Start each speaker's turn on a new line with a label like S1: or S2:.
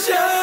S1: Revolution.